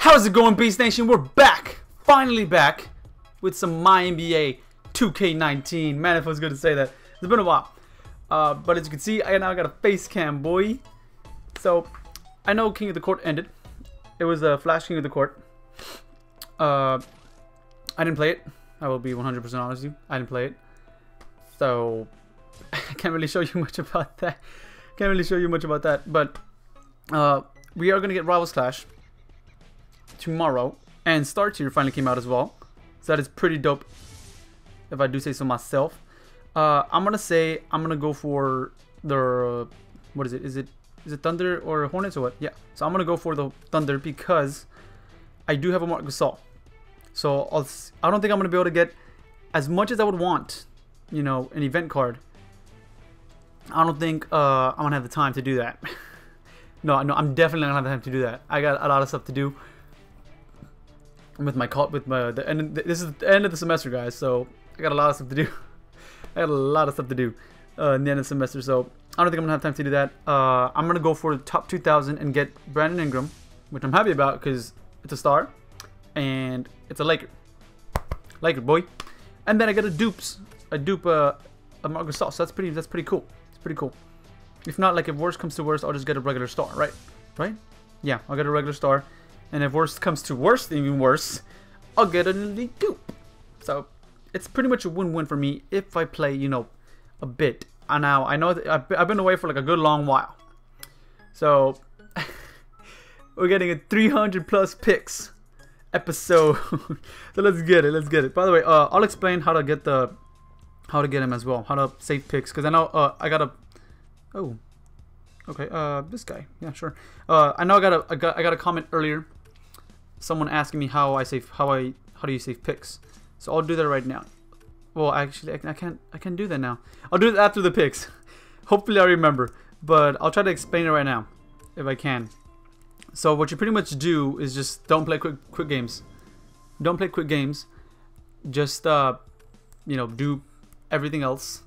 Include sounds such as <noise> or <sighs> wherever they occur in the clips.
How's it going, Beast Nation? We're back, finally back, with some My NBA 2K19. Man, it feels good to say that. It's been a while. Uh, but as you can see, I now got a face cam, boy. So, I know King of the Court ended. It was a Flash King of the Court. Uh, I didn't play it. I will be 100% honest with you. I didn't play it. So, <laughs> I can't really show you much about that. Can't really show you much about that. But, uh, we are going to get Rivals Clash tomorrow. And Star Tier finally came out as well. So that is pretty dope, if I do say so myself. Uh, I'm gonna say I'm gonna go for the what is it? Is it is it Thunder or Hornets or what? Yeah. So I'm gonna go for the Thunder because I do have a Marc Gasol. So I'll, I don't think I'm gonna be able to get as much as I would want, you know, an event card. I don't think uh, I'm gonna have the time to do that. <laughs> no, no, I'm definitely not gonna have the time to do that. I got a lot of stuff to do with my call with my the end. This is the end of the semester, guys. So I got a lot of stuff to do. <laughs> I got a lot of stuff to do uh, in the end of the semester. So I don't think I'm gonna have time to do that. Uh, I'm gonna go for the top 2,000 and get Brandon Ingram, which I'm happy about because it's a star and it's a Laker. Laker boy. And then I got a dupes, a dupe, uh, a Marc Gasol. So that's pretty. That's pretty cool. It's pretty cool. If not, like if worst comes to worst, I'll just get a regular star, right? Right? Yeah, I'll get a regular star. And if worst comes to worst, even worse, I'll get an elite dupe. So it's pretty much a win-win for me if I play, you know, a bit. And now I know I've, I've been away for like a good long while. So <laughs> we're getting a 300 plus picks episode. <laughs> so let's get it. Let's get it. By the way, uh, I'll explain how to get the how to get him as well. How to save picks because I know uh, I got a oh okay uh this guy yeah sure uh I know I got a I got I got a comment earlier someone asking me how I save how I how do you save picks. So I'll do that right now. Well, actually, I, can't I can't do that now. I'll do it after the picks. <laughs> Hopefully, I remember. But I'll try to explain it right now, if I can. So what you pretty much do is just don't play quick quick games. Don't play quick games. Just uh, you know, do everything else.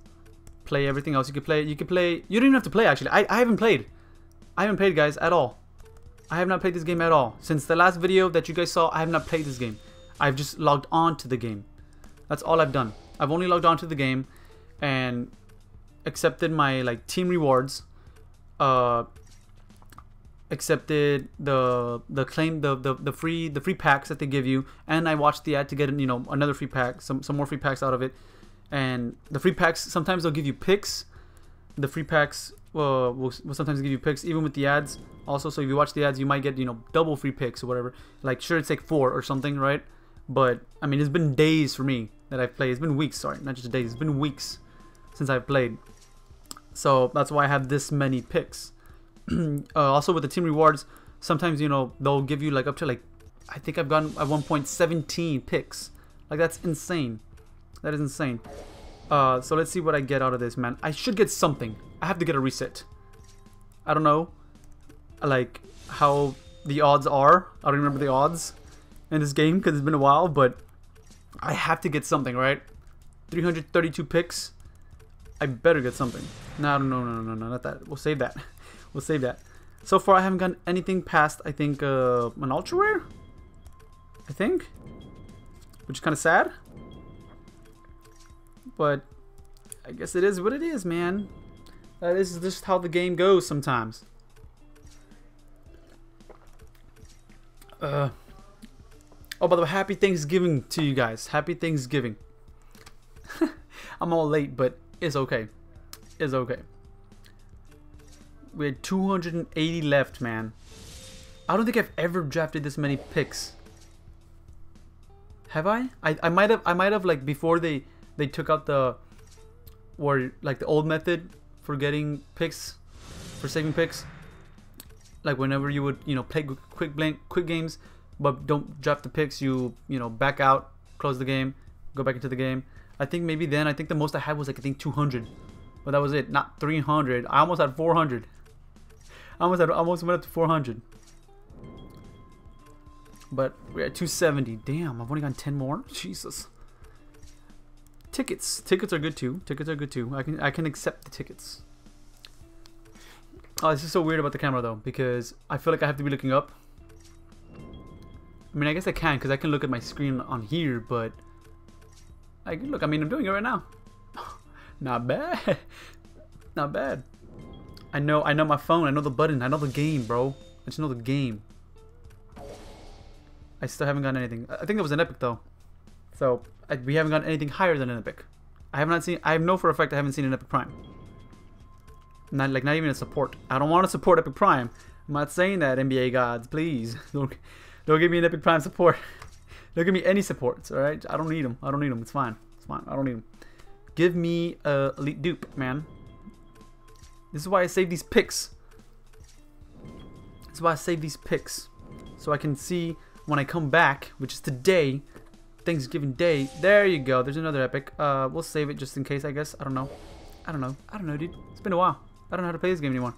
Play everything else. You could play. You could play. You don't even have to play. Actually, I I haven't played. I haven't played, guys, at all. I have not played this game at all. Since the last video that you guys saw, I have not played this game. I've just logged on to the game. That's all I've done. I've only logged on to the game and accepted my like team rewards. Uh, accepted the the claim the, the the free the free packs that they give you and I watched the ad to get you know another free pack some some more free packs out of it and the free packs sometimes they'll give you picks the free packs will, will sometimes give you picks even with the ads. Also so if you watch the ads you might get you know double free picks or whatever. Like sure it's like four or something right? But I mean it's been days for me that I've played. It's been weeks sorry not just days. It's been weeks since I've played. So that's why I have this many picks. <clears throat> Uh, also with the team rewards sometimes you know they'll give you like up to like I think I've gotten at one point 17 picks. Like that's insane. That is insane uh, so let's see what I get out of this man I should get something I have to get a reset I don't know like how the odds are. I don't remember the odds in this game because it's been a while, but I have to get something, right? 332 picks. I better get something. No, no, no, no, no, not that. We'll save that. <laughs> We'll save that. So far, I haven't gotten anything past, I think, uh, an ultra rare? I think? Which is kind of sad. But I guess it is what it is, man. That is just how the game goes sometimes. Uh, oh, by the way, happy Thanksgiving to you guys. Happy Thanksgiving. <laughs> I'm all late, but it's okay. It's okay. We had 280 left, man. I don't think I've ever drafted this many picks. Have I? I, I might have I might have like before they they took out the or like the old method for getting picks for saving picks. Like whenever you would you know play quick blank quick games but don't draft the picks you you know back out close the game go back into the game. I think maybe then i think the most i had was like i think 200 but that was it not 300 i almost had 400 <laughs> i almost had almost went up to 400 but we're at 270 damn i've only gotten 10 more? <laughs> Jesus tickets tickets are good too tickets are good too i can i can accept the tickets Oh, this is so weird about the camera though, because I feel like I have to be looking up. I mean, I guess I can because I can look at my screen on here, but I can look. I mean, I'm doing it right now. <laughs> Not bad. <laughs> Not bad. I know. I know my phone. I know the button. I know the game, bro. I just know the game. I still haven't gotten anything. I think it was an epic though, so I, we haven't gotten anything higher than an epic. I have not seen. I know for a fact I haven't seen an epic prime. Not like not even a support. I don't want to support epic prime. I'm not saying that NBA gods, please <laughs> don't don't give me an epic prime support. <laughs> don't give me any supports. All right, I don't need them. I don't need them. It's fine. It's fine. I don't need them. Give me a elite dupe, man. This is why I save these picks. This is why I save these picks. So I can see when I come back, which is today, Thanksgiving Day. There you go. There's another epic. Uh, we'll save it just in case, I guess. I don't know. I don't know. I don't know, dude. It's been a while. I don't know how to play this game anymore.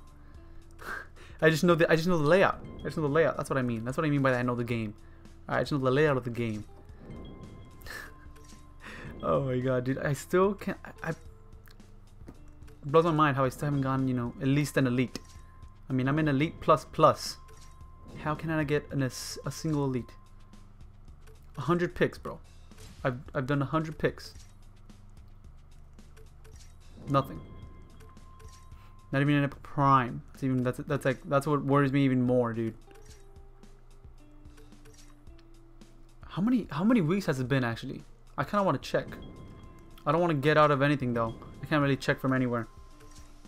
<laughs> I just know the I just know the layout. I just know the layout. That's what I mean. That's what I mean by that. I know the game. Right, I just know the layout of the game. <laughs> oh my god, dude! I still can't. I, I it blows my mind how I still haven't gone. You know, at least an elite. I mean, I'm in elite plus plus. How can I get an, a, a single elite? A hundred picks, bro. I've I've done a hundred picks. Nothing. Not even in a prime. That's even that's that's like that's what worries me even more, dude. How many how many weeks has it been actually? I kind of want to check. I don't want to get out of anything though. I can't really check from anywhere.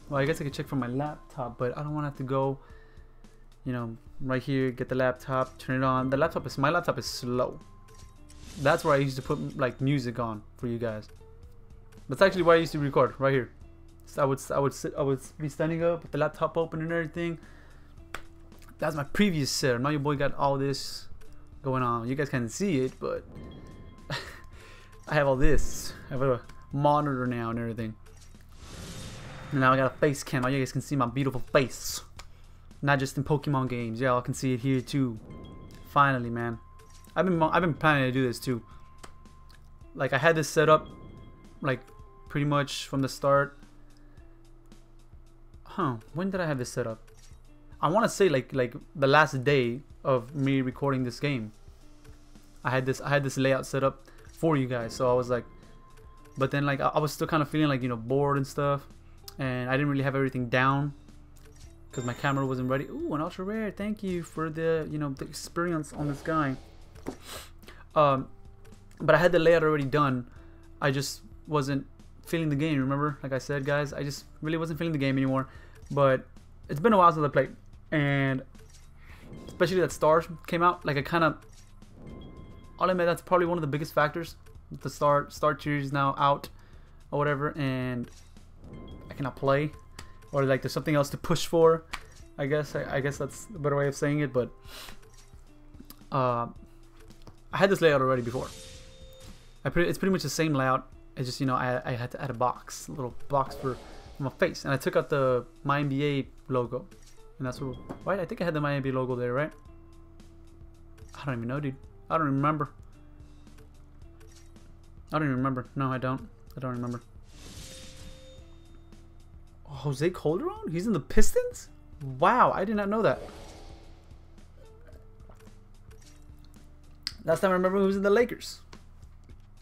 Well, I guess I could check from my laptop, but I don't want to have to go, you know, right here, get the laptop, turn it on. The laptop is my laptop is slow. That's where I used to put like music on for you guys. That's actually where I used to record right here. So I would I would sit I would be standing up with the laptop open and everything. That's my previous setup. Now your boy got all this going on. You guys can't see it, but <laughs> I have all this. I have a monitor now and everything. And now I got a face cam. Now you guys can see my beautiful face. Not just in Pokemon games. Y'all can see it here too. Finally, man. I've been I've been planning to do this too. Like I had this set up like pretty much from the start. Huh when did i have this set up? I want to say like like the last day of me recording this game. I had this i had this layout set up for you guys so i was like but then like i, I was still kind of feeling like you know bored and stuff and i didn't really have everything down because my camera wasn't ready. Ooh, an ultra rare thank you for the you know the experience on this guy um but i had the layout already done. I just wasn't feeling the game remember? Like i said guys i just really wasn't feeling the game anymore. But it's been a while since I played, and especially that Stars came out, like I kind of, I'll admit that's probably one of the biggest factors. The Star Star Tier is now out, or whatever, and I cannot play, or like there's something else to push for. I guess. I, I guess that's a better way of saying it, but uh, I had this layout already before. I pretty, it's pretty much the same layout. It's just you know I, I had to add a box, a little box for my face, and I took out the my NBA logo, and that's what. Right? I think I had the my NBA logo there, right? I don't even know, dude. I don't remember. I don't even remember. No, I don't. I don't remember. Jose Calderon? He's in the Pistons? Wow, I did not know that. Last time I remember was in the Lakers.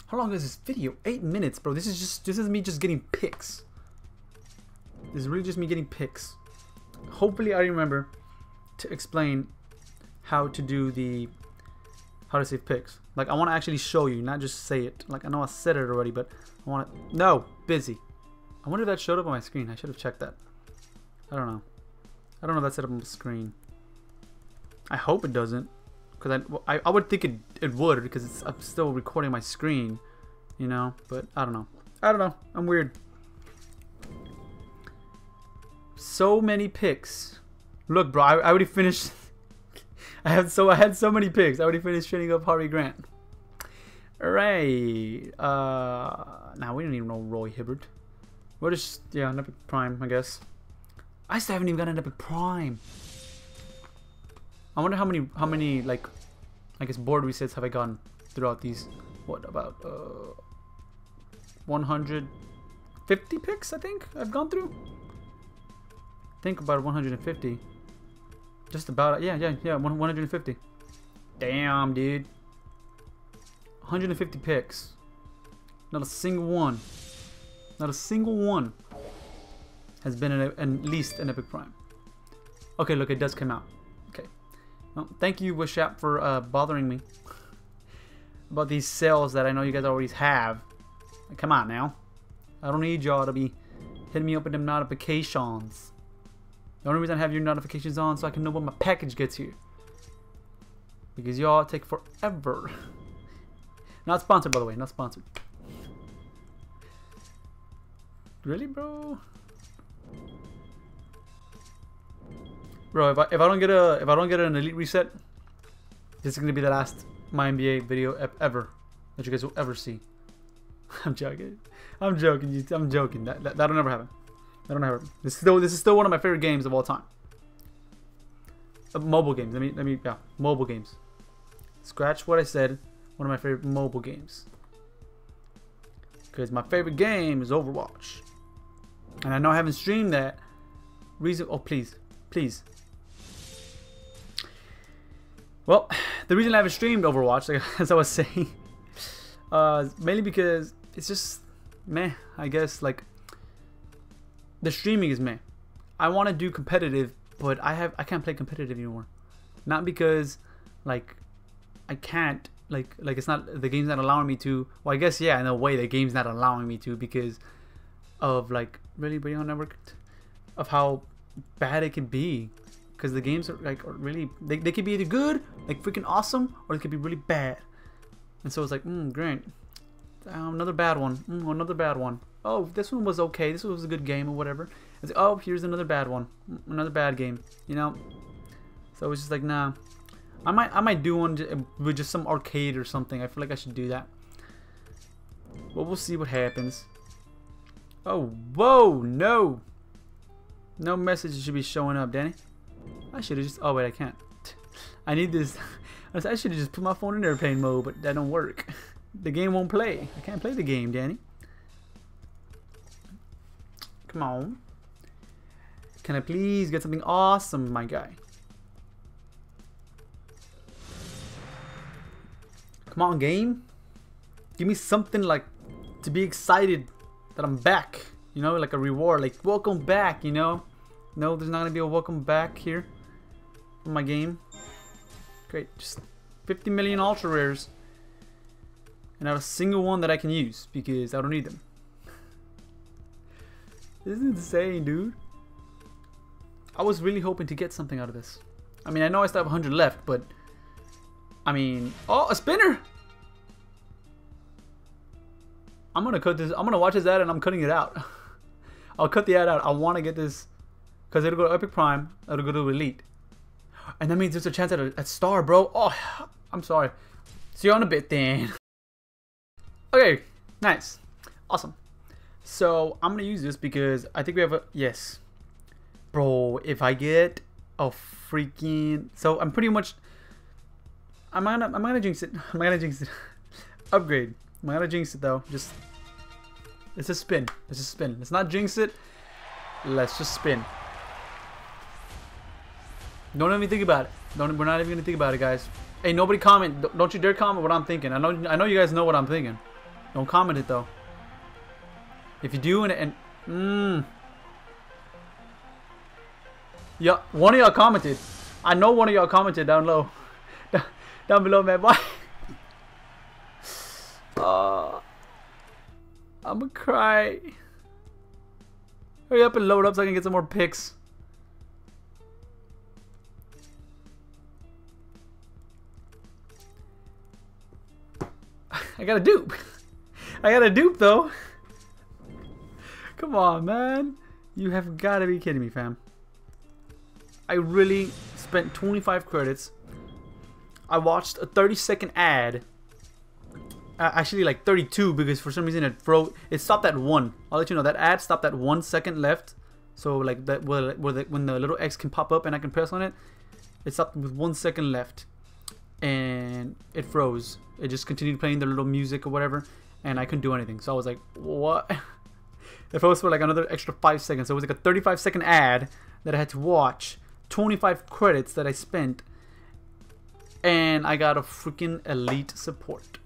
How long is this video? Eight minutes, bro. This is just this is me just getting picks. This is really just me getting picks. Hopefully I remember to explain how to do the how to save picks. Like I want to actually show you, not just say it. Like I know I said it already, but I want to. No, busy. I wonder if that showed up on my screen. I should have checked that. I don't know. I don't know if that's set up on the screen. I hope it doesn't, because I, I, I would think it it would because I'm still recording my screen, you know. But I don't know. I don't know. I'm weird so many picks. Look, bro, I, I already finished. <laughs> I had so I had so many picks. I already finished training up Harvey Grant. Alright. Uh, now we don't even know Roy Hibbert. We're just yeah, an epic prime, I guess. I still haven't even got an epic prime. I wonder how many how many like I guess board resets have I gotten throughout these what about uh 150 picks I think I've gone through think about 150. Just about, yeah, yeah, yeah, 150. Damn, dude. 150 picks. Not a single one. Not a single one has been an, at least an Epic Prime. Okay, look, it does come out. Well, thank you, Wish app, for uh, bothering me about these sales that I know you guys always have. Come on now. I don't need y'all to be hitting me up with them notifications. The only reason I have your notifications on so I can know when my package gets here. Because y'all take forever. <laughs> not sponsored, by the way. Not sponsored. Really, bro? Bro, if I, if I don't get a if I don't get an elite reset, this is gonna be the last my NBA video ever that you guys will ever see. <laughs> I'm joking. I'm joking. I'm joking. That, that that'll never happen. That'll never. Happen. This is still this is still one of my favorite games of all time. Uh, mobile games. Let me let me yeah. Mobile games. Scratch what I said. One of my favorite mobile games. Because my favorite game is Overwatch. And I know I haven't streamed that. Reason. Oh please, please. Well, <sighs> the reason I haven't streamed Overwatch, like, <laughs> as I was saying, <laughs> uh, mainly because it's just meh. I guess like the streaming is meh. I want to do competitive, but I have I can't play competitive anymore. Not because like I can't like like it's not the game's not allowing me to. Well, I guess yeah, in a way the game's not allowing me to because of like really video network of how bad it can be because the games are like are really they, they could be either good like freaking awesome or they could be really bad. And so it's like mm, great. Um, another bad one. Mm, another bad one. Oh this one was okay. This was a good game or whatever. It's like, oh here's another bad one. Mm, another bad game you know? So it's just like nah. I might I might do one with just some arcade or something. I feel like I should do that. But we'll see what happens. Oh whoa no. No message should be showing up Danny I should have just oh wait I can't. I need this. <laughs> I should have just put my phone in airplane mode but that don't work. <laughs> The game won't play. I can't play the game Danny. Come on. Can I please get something awesome my guy? Come on game. Give me something like to be excited that I'm back you know like a reward like welcome back you know? No there's not gonna be a welcome back here for my game. Great, just 50 million ultra rares. And not a single one that I can use because I don't need them. <laughs> this is insane, dude. I was really hoping to get something out of this. I mean, I know I still have 100 left, but... I mean... Oh, a spinner! I'm gonna cut this. I'm gonna watch this ad and I'm cutting it out. <laughs> I'll cut the ad out. I want to get this because it'll go to Epic Prime. It'll go to Elite. And that means there's a chance at a at star, bro. Oh, <sighs> I'm sorry. See you on a bit then. <laughs> Okay, nice. Awesome. So I'm gonna use this because I think we have a yes. Bro, if I get a freaking so I'm pretty much I'm gonna I'm gonna jinx it. I'm gonna jinx it. <laughs> Upgrade. I'm gonna jinx it though. Just it's a spin. It's a spin. Let's not jinx it. Let's just spin. Don't even think about it. Don't. We're not even gonna think about it, guys. Hey, nobody comment. Don't you dare comment what I'm thinking. I know. I know you guys know what I'm thinking. Don't comment it though. If you do and and mmm. Yeah, one of y'all commented. I know one of y'all commented down low. <laughs> down below, man. Why? <laughs> uh, I'm gonna cry. Hurry up and load up so I can get some more picks. I got a dupe. <laughs> I got a dupe though. Come on, man. You have got to be kidding me, fam. I really spent 25 credits. I watched a 30 second ad. Uh, actually, like 32 because for some reason it froze. It stopped at one. I'll let you know that ad stopped at one second left. So like that, where, where the, when the little X can pop up and I can press on it, it stopped with one second left and it froze. It just continued playing the little music or whatever, and I couldn't do anything. So I was like, what? <laughs> it froze for like another extra five seconds. So it was like a 35 second ad that I had to watch, 25 credits that I spent, And I got a freaking elite support.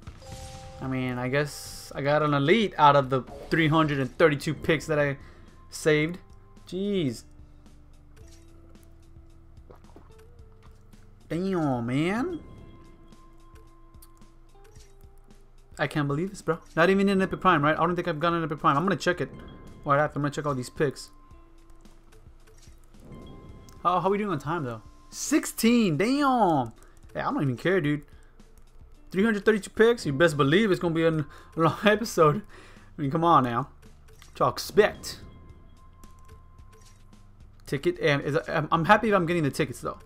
I mean, I guess I got an elite out of the 332 picks that I saved. Jeez. Damn, man. I can't believe this, bro. Not even in Epic Prime, right? I don't think I've gotten an Epic Prime. I'm gonna check it. Right after, I'm gonna check all these picks. How, how are we doing on time, though? 16, damn. I don't even care, dude. 332 picks, you best believe it's gonna be a long <laughs> episode. I mean, come on now. Y'all expect? Ticket, and is, I'm happy if I'm getting the tickets, though.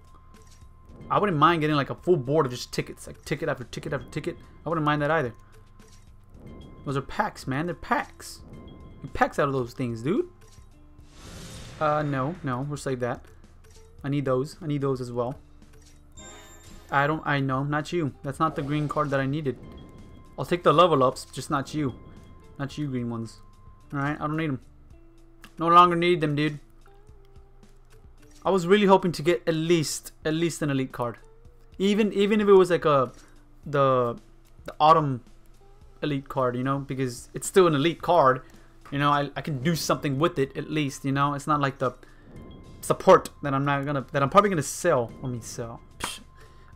I wouldn't mind getting like a full board of just tickets, like ticket after ticket after ticket. I wouldn't mind that either. Those are packs, man. They're packs. Packs out of those things, dude. Uh, no, no. We'll save that. I need those. I need those as well. I don't, I know, not you. That's not the green card that I needed. I'll take the level ups, just not you. Not you green ones. Alright, I don't need them. No longer need them, dude. I was really hoping to get at least, at least an elite card. Even, even if it was like a, the, the autumn elite card, you know, because it's still an elite card. You know, I, I can do something with it at least, you know. It's not like the support that I'm not gonna, that I'm probably gonna sell. Let me sell. Psh,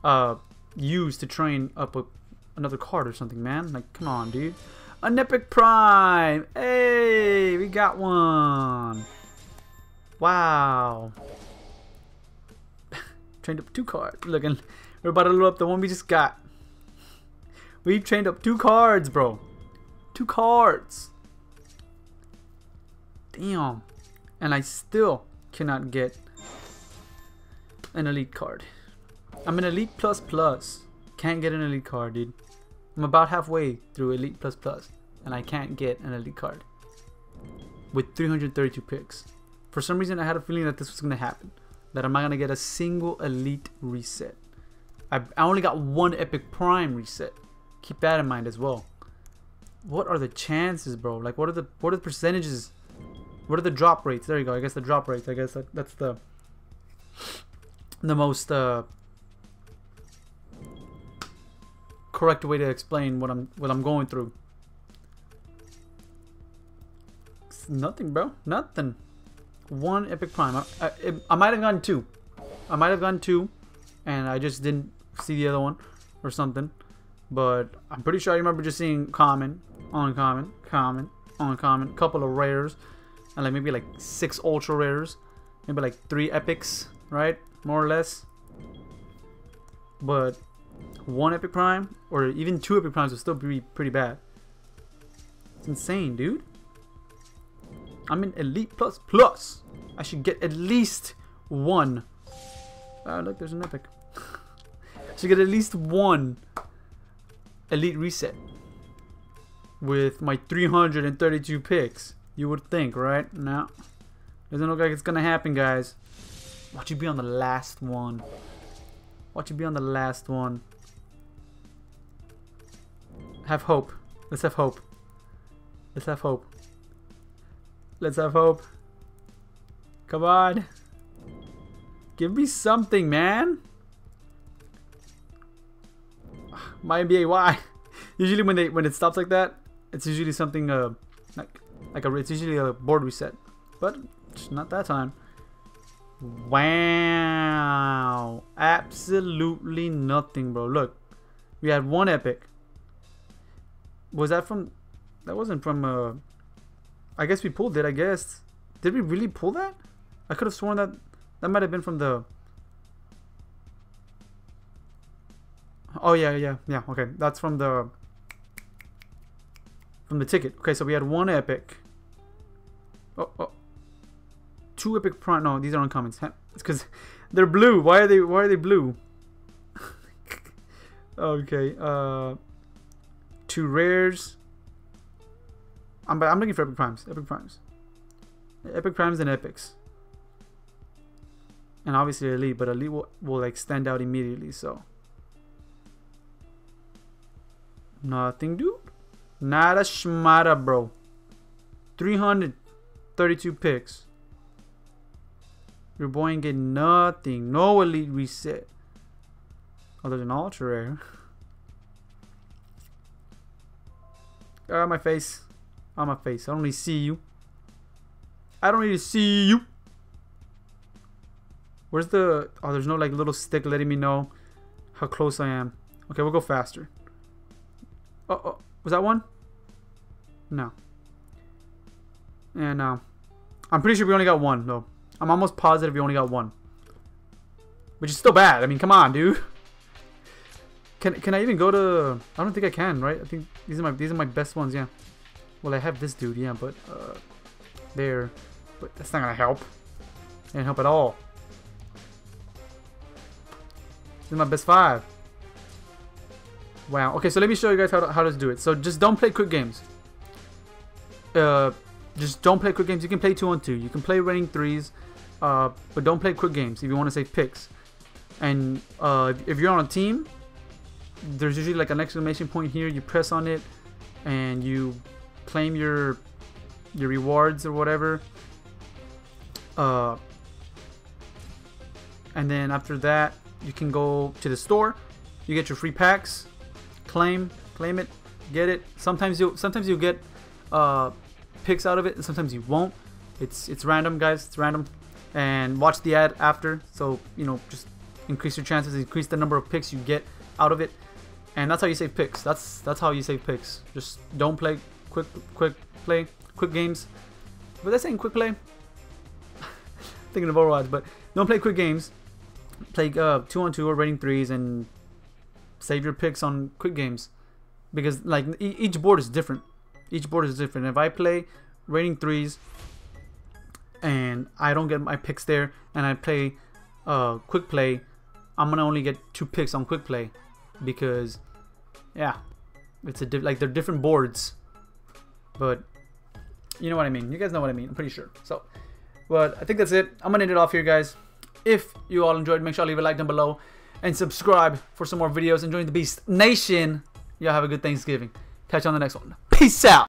uh, use to train up a, another card or something, man. Like, come on, dude. An Epic Prime! Hey, we got one! Wow. <laughs> Trained up two cards. Looking, we're about to load up the one we just got. We've trained up two cards, bro. Two cards. Damn. And I still cannot get an elite card. I'm an elite plus plus. Can't get an elite card, dude. I'm about halfway through elite plus plus and I can't get an elite card with 332 picks. For some reason, I had a feeling that this was going to happen. That I'm not going to get a single elite reset. I, I only got one epic prime reset. Keep that in mind as well. What are the chances, bro? Like, what are the what are the percentages? What are the drop rates? There you go. I guess the drop rates. I guess that, that's the the most uh, correct way to explain what I'm what I'm going through. It's nothing, bro. Nothing. One epic prime. I, I, I might have gotten two. I might have gotten two, and I just didn't see the other one or something. But I'm pretty sure I remember just seeing common, uncommon, common, uncommon, couple of rares, and like maybe like six ultra rares, maybe like three epics, right? More or less. But one epic prime or even two epic primes would still be pretty bad. It's insane, dude. I'm in elite plus plus. I should get at least one. Oh, look, there's an epic. <laughs> Should get at least one elite reset with my 332 picks. You would think, right? No. Doesn't look like it's gonna happen, guys. Watch you be on the last one. Watch you be on the last one. Have hope. Let's have hope. Let's have hope. Let's have hope. Come on. Give me something, man. My NBA, why? <laughs> usually when they when it stops like that, it's usually something uh like like a it's usually a board reset, but it's not that time. Wow, absolutely nothing, bro. Look, we had one epic. Was that from? That wasn't from. Uh, I guess we pulled it. I guess. Did we really pull that? I could have sworn that that might have been from the. Oh yeah, yeah, yeah. Okay, that's from the from the ticket. Okay, so we had one epic. Oh, oh. Two epic prime. No, these are uncommons. It's because <laughs> they're blue. Why are they? Why are they blue? <laughs> okay. Uh, two rares. I'm I'm looking for epic primes. Epic primes. Epic primes and epics. And obviously elite, but elite will, will like stand out immediately. So. Nothing, dude. Not a schmata, bro. 332 picks. Your boy ain't getting nothing. No elite reset. Oh, there's an ultra rare. <laughs> Ah, my face. On my face. I don't really see you. I don't really see you. Where's the... Oh, there's no like little stick letting me know how close I am. Okay, we'll go faster. Oh, oh was that one? No. And no. I'm pretty sure we only got one, though. I'm almost positive we only got one. Which is still bad. I mean, come on, dude. Can can I even go to? I don't think I can, right? I think these are my these are my best ones, yeah. Well, I have this dude, yeah, but uh, there, but that's not gonna help. Didn't help at all. This is my best five. Wow. Okay, so let me show you guys how to, how to do it. So just don't play quick games. Uh, just don't play quick games. You can play two on two. You can play raining threes, uh, but don't play quick games if you want to save picks. And uh, if you're on a team, there's usually like an exclamation point here. You press on it, and you claim your your rewards or whatever. Uh, and then after that, you can go to the store. You get your free packs. Claim, claim it, get it. Sometimes you sometimes you get uh, picks out of it, and sometimes you won't. It's it's random, guys. It's random. And watch the ad after, so you know just increase your chances, increase the number of picks you get out of it, and that's how you save picks. That's that's how you save picks. Just don't play quick quick play quick games. But that's saying quick play. <laughs> Thinking of Overwatch, but don't play quick games. Play uh, two on two or raining threes and save your picks on quick games because like e each board is different. Each board is different. If I play raining threes and I don't get my picks there and I play uh, quick play, I'm gonna only get two picks on quick play because yeah, it's a like they're different boards, but you know what I mean. You guys know what I mean. I'm pretty sure. So, but I think that's it. I'm gonna end it off here, guys. If you all enjoyed, make sure to leave a like down below and subscribe for some more videos and join the Beast Nation. Y'all have a good Thanksgiving. Catch you on the next one. Peace out.